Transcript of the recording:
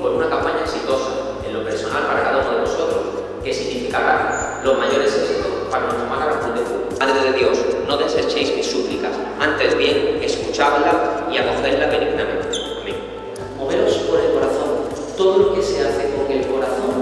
por una campaña exitosa en lo personal para cada uno de nosotros, que significará los mayores éxitos para nuestra madre juventud. Madre de Dios, no desechéis mis súplicas, antes bien, escuchadla y acogedla benignamente. Amén. Moveros por el corazón, todo lo que se hace con el corazón